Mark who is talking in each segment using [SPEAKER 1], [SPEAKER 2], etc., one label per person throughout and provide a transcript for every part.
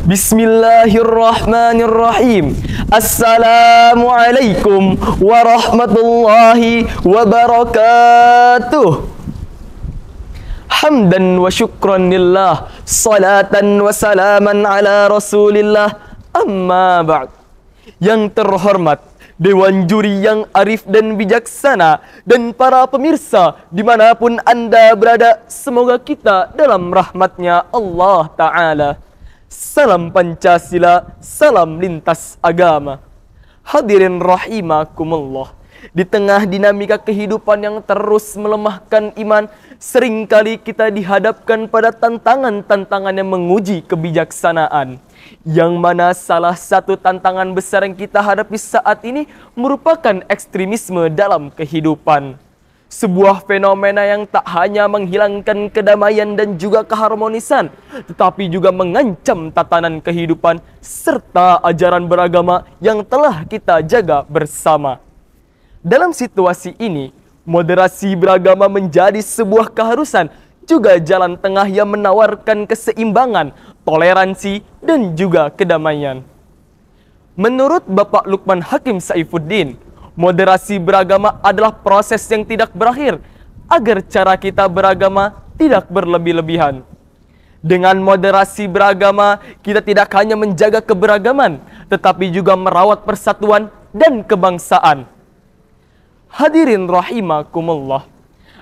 [SPEAKER 1] Bismillahirrahmanirrahim. Assalamualaikum warahmatullahi wabarakatuh. Hamdan wa syukran lillah, salatan wa salaman ala Rasulillah. Amma ba'd. Yang terhormat Dewan juri yang arif dan bijaksana dan para pemirsa dimanapun anda berada semoga kita dalam rahmatnya Allah Ta'ala Salam Pancasila, salam lintas agama Hadirin rahimakumullah di tengah dinamika kehidupan yang terus melemahkan iman, sering kali kita dihadapkan pada tantangan-tantangan yang menguji kebijaksanaan yang mana salah satu tantangan besar yang kita hadapi saat ini merupakan ekstremisme dalam kehidupan. Sebuah fenomena yang tak hanya menghilangkan kedamaian dan juga keharmonisan, tetapi juga mengancam tatanan kehidupan serta ajaran beragama yang telah kita jaga bersama. Dalam situasi ini, moderasi beragama menjadi sebuah keharusan, juga jalan tengah yang menawarkan keseimbangan toleransi, dan juga kedamaian. Menurut Bapak Lukman Hakim Saifuddin, moderasi beragama adalah proses yang tidak berakhir agar cara kita beragama tidak berlebih-lebihan. Dengan moderasi beragama, kita tidak hanya menjaga keberagaman, tetapi juga merawat persatuan dan kebangsaan. Hadirin rahimakumullah.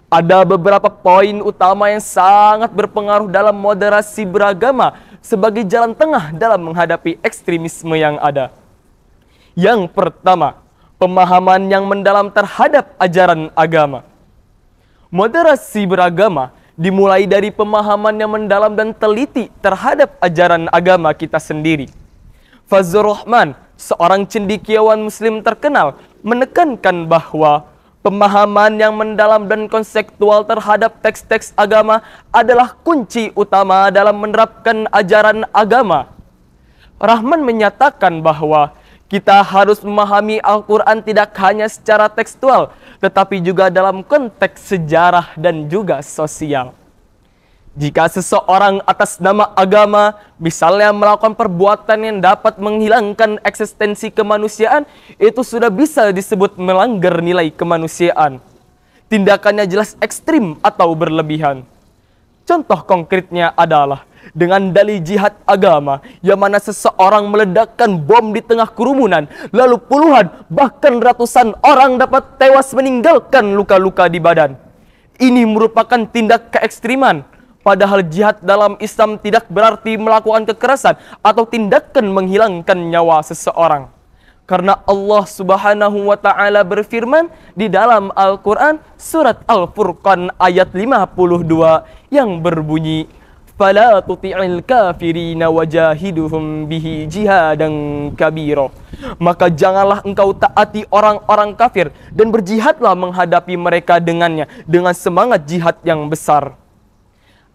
[SPEAKER 1] Ada beberapa poin utama yang sangat berpengaruh dalam moderasi beragama sebagai jalan tengah dalam menghadapi ekstremisme yang ada. Yang pertama, pemahaman yang mendalam terhadap ajaran agama. Moderasi beragama dimulai dari pemahaman yang mendalam dan teliti terhadap ajaran agama kita sendiri. Fazur Rahman, seorang cendikiawan muslim terkenal, menekankan bahwa Pemahaman yang mendalam dan konseptual terhadap teks-teks agama adalah kunci utama dalam menerapkan ajaran agama. Rahman menyatakan bahwa kita harus memahami Al-Quran tidak hanya secara tekstual, tetapi juga dalam konteks sejarah dan juga sosial. Jika seseorang atas nama agama misalnya melakukan perbuatan yang dapat menghilangkan eksistensi kemanusiaan, itu sudah bisa disebut melanggar nilai kemanusiaan. Tindakannya jelas ekstrim atau berlebihan. Contoh konkretnya adalah dengan dalih jihad agama yang mana seseorang meledakkan bom di tengah kerumunan lalu puluhan bahkan ratusan orang dapat tewas meninggalkan luka-luka di badan. Ini merupakan tindak keekstriman Padahal jihad dalam Islam tidak berarti melakukan kekerasan atau tindakan menghilangkan nyawa seseorang. Karena Allah Subhanahu wa taala berfirman di dalam Al-Qur'an surat Al-Furqan ayat 52 yang berbunyi fala tuti'il kafirina wajahiduhum bihi jihadan kabira maka janganlah engkau taati orang-orang kafir dan berjihadlah menghadapi mereka dengannya dengan semangat jihad yang besar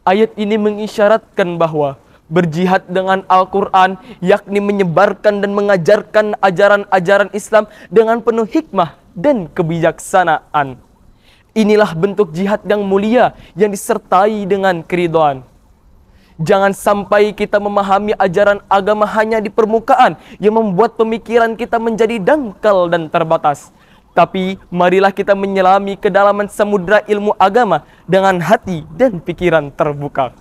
[SPEAKER 1] Ayat ini mengisyaratkan bahwa berjihad dengan Al-Quran, yakni menyebarkan dan mengajarkan ajaran-ajaran Islam dengan penuh hikmah dan kebijaksanaan. Inilah bentuk jihad yang mulia yang disertai dengan keridoan. Jangan sampai kita memahami ajaran agama hanya di permukaan yang membuat pemikiran kita menjadi dangkal dan terbatas. Tapi marilah kita menyelami kedalaman samudra ilmu agama dengan hati dan pikiran terbuka.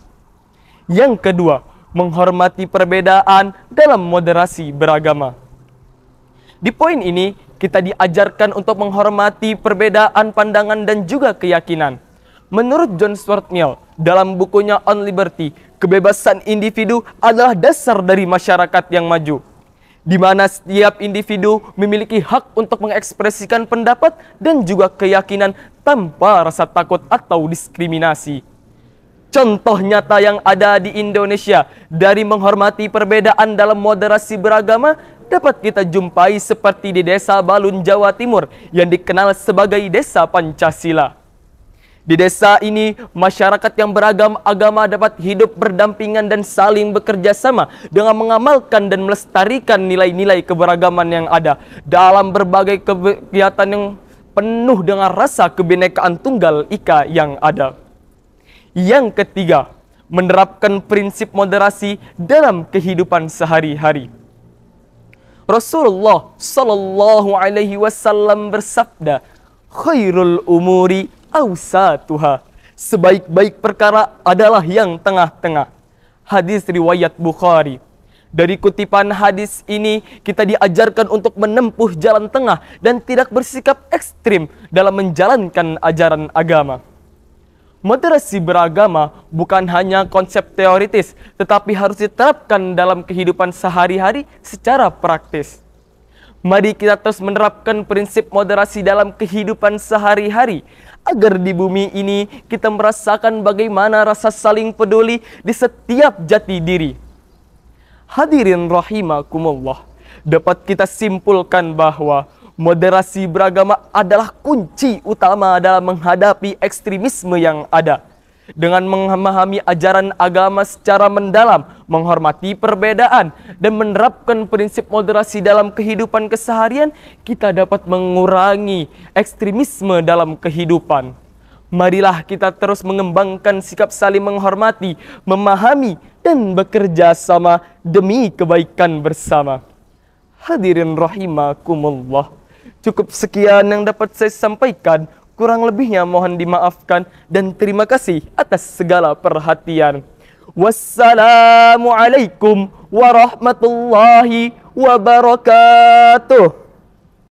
[SPEAKER 1] Yang kedua, menghormati perbedaan dalam moderasi beragama. Di poin ini, kita diajarkan untuk menghormati perbedaan pandangan dan juga keyakinan. Menurut John Stuart Mill, dalam bukunya On Liberty, kebebasan individu adalah dasar dari masyarakat yang maju di mana setiap individu memiliki hak untuk mengekspresikan pendapat dan juga keyakinan tanpa rasa takut atau diskriminasi. Contoh nyata yang ada di Indonesia dari menghormati perbedaan dalam moderasi beragama dapat kita jumpai seperti di Desa Balun, Jawa Timur yang dikenal sebagai Desa Pancasila. Di desa ini, masyarakat yang beragam agama dapat hidup berdampingan dan saling bekerja sama dengan mengamalkan dan melestarikan nilai-nilai keberagaman yang ada dalam berbagai kegiatan yang penuh dengan rasa kebinekaan tunggal ika yang ada. Yang ketiga, menerapkan prinsip moderasi dalam kehidupan sehari-hari. Rasulullah sallallahu alaihi wasallam bersabda, "Khairul umuri awsatuha." Sebaik-baik perkara adalah yang tengah-tengah. Hadis riwayat Bukhari. Dari kutipan hadis ini, kita diajarkan untuk menempuh jalan tengah dan tidak bersikap ekstrim dalam menjalankan ajaran agama. Moderasi beragama bukan hanya konsep teoritis, tetapi harus diterapkan dalam kehidupan sehari-hari secara praktis. Mari kita terus menerapkan prinsip moderasi dalam kehidupan sehari-hari, agar di bumi ini kita merasakan bagaimana rasa saling peduli di setiap jati diri Hadirin rahimakumullah, dapat kita simpulkan bahwa moderasi beragama adalah kunci utama dalam menghadapi ekstremisme yang ada. Dengan memahami ajaran agama secara mendalam, menghormati perbedaan, dan menerapkan prinsip moderasi dalam kehidupan keseharian, kita dapat mengurangi ekstremisme dalam kehidupan. Marilah kita terus mengembangkan sikap saling menghormati, memahami, dan bekerja sama demi kebaikan bersama. Hadirin rahimakumullah. Cukup sekian yang dapat saya sampaikan. Kurang lebihnya mohon dimaafkan dan terima kasih atas segala perhatian. Wassalamualaikum warahmatullahi wabarakatuh.